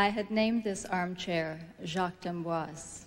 I had named this armchair Jacques d'Amboise.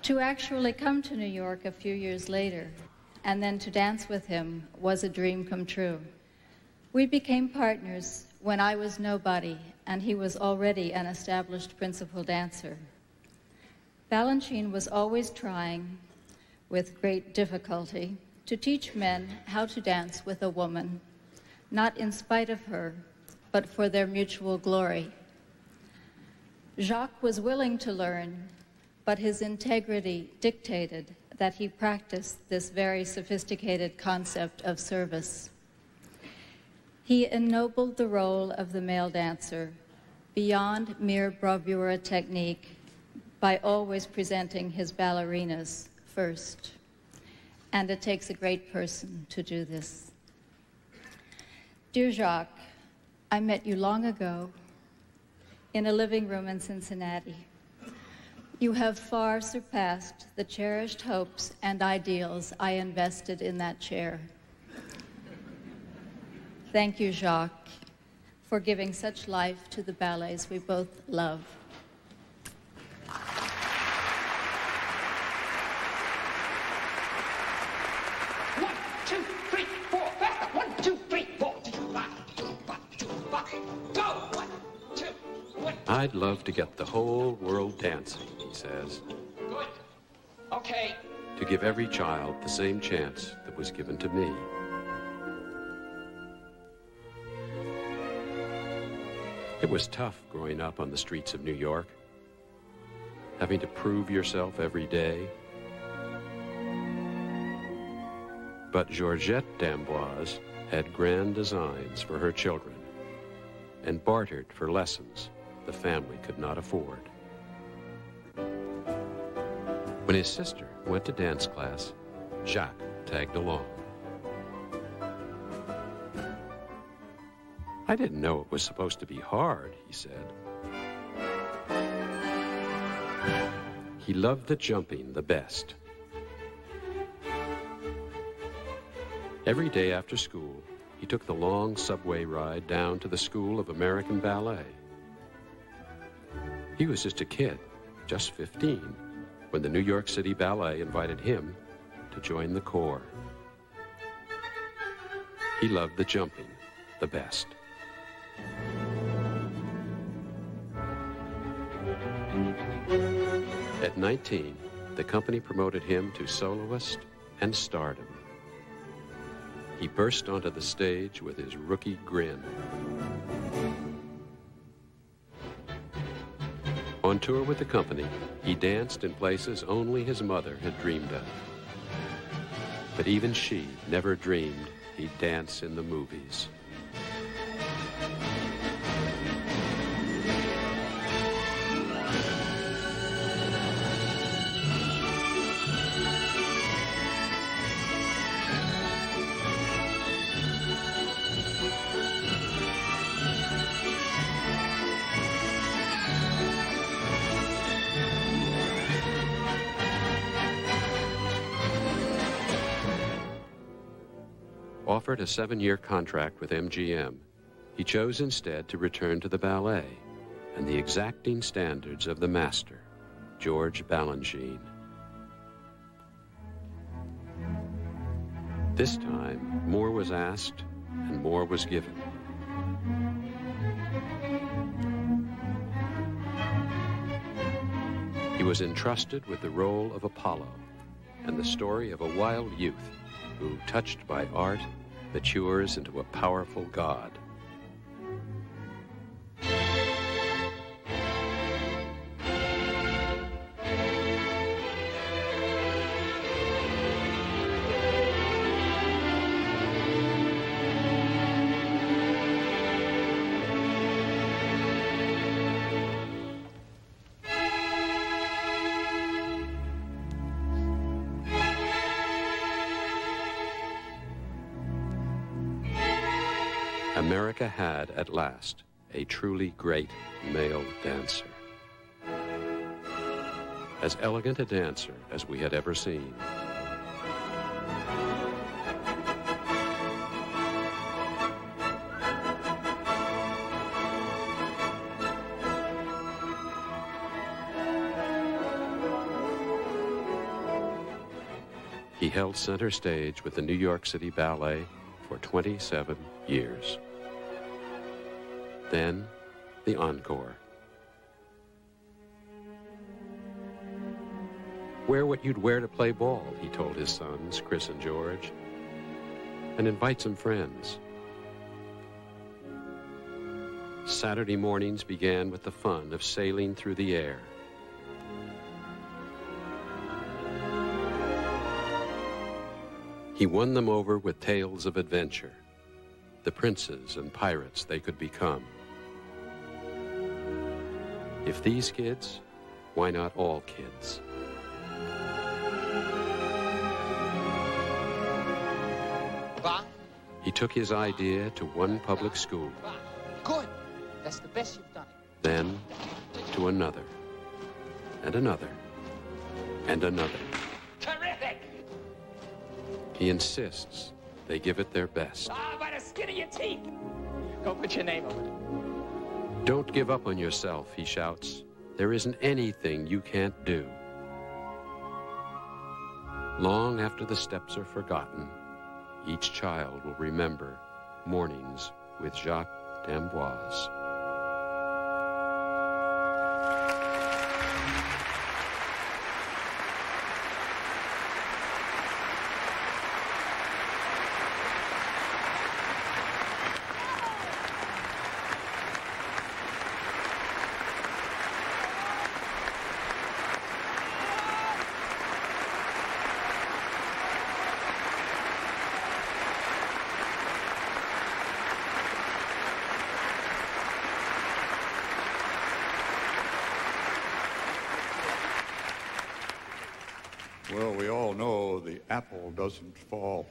to actually come to New York a few years later and then to dance with him was a dream come true. We became partners when I was nobody and he was already an established principal dancer. Balanchine was always trying, with great difficulty, to teach men how to dance with a woman, not in spite of her, but for their mutual glory. Jacques was willing to learn, but his integrity dictated that he practiced this very sophisticated concept of service. He ennobled the role of the male dancer beyond mere bravura technique by always presenting his ballerinas first. And it takes a great person to do this. Dear Jacques, I met you long ago in a living room in Cincinnati. You have far surpassed the cherished hopes and ideals I invested in that chair. Thank you, Jacques, for giving such life to the ballets we both love. I'd love to get the whole world dancing, he says, Good. Okay. to give every child the same chance that was given to me. It was tough growing up on the streets of New York, having to prove yourself every day. But Georgette d'Amboise had grand designs for her children and bartered for lessons the family could not afford. When his sister went to dance class, Jacques tagged along. I didn't know it was supposed to be hard, he said. He loved the jumping the best. Every day after school, he took the long subway ride down to the School of American Ballet. He was just a kid, just 15, when the New York City Ballet invited him to join the corps. He loved the jumping the best. At 19, the company promoted him to soloist and stardom. He burst onto the stage with his rookie grin. On tour with the company, he danced in places only his mother had dreamed of. But even she never dreamed he'd dance in the movies. Offered a seven year contract with MGM, he chose instead to return to the ballet and the exacting standards of the master, George Balanchine. This time, more was asked and more was given. He was entrusted with the role of Apollo and the story of a wild youth who, touched by art, matures into a powerful god. America had, at last, a truly great male dancer. As elegant a dancer as we had ever seen. He held center stage with the New York City Ballet for 27 years. Then, the encore. Wear what you'd wear to play ball, he told his sons, Chris and George, and invite some friends. Saturday mornings began with the fun of sailing through the air. He won them over with tales of adventure, the princes and pirates they could become. If these kids, why not all kids? He took his idea to one public school. Good. That's the best you've done. then to another, and another, and another. Terrific! He insists they give it their best. Ah, by the skin of your teeth. Go put your name on it. Don't give up on yourself, he shouts. There isn't anything you can't do. Long after the steps are forgotten, each child will remember mornings with Jacques d'Amboise. Well, we all know the apple doesn't fall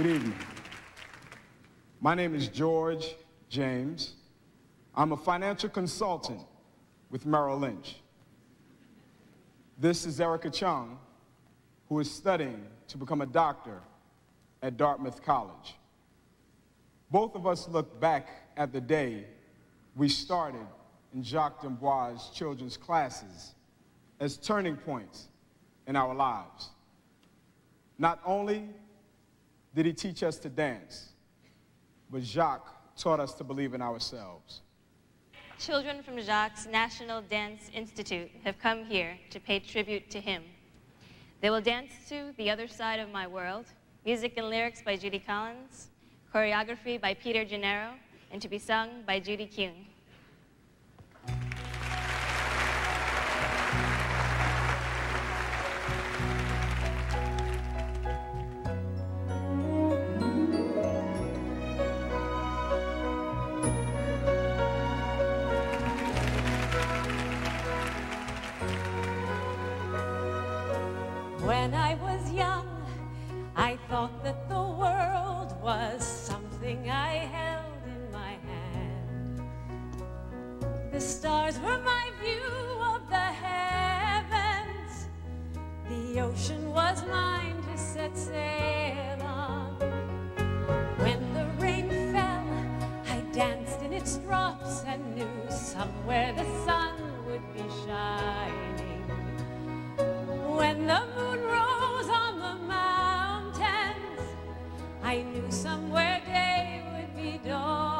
Good evening. My name is George James. I'm a financial consultant with Merrill Lynch. This is Erica Chung, who is studying to become a doctor at Dartmouth College. Both of us look back at the day we started in Jacques D'Amboise' children's classes as turning points in our lives. Not only did he teach us to dance, but Jacques taught us to believe in ourselves. Children from Jacques' National Dance Institute have come here to pay tribute to him. They will dance to The Other Side of My World, music and lyrics by Judy Collins, choreography by Peter Gennaro, and to be sung by Judy Kuhn. Drops and knew somewhere the sun would be shining. When the moon rose on the mountains, I knew somewhere day would be dawning.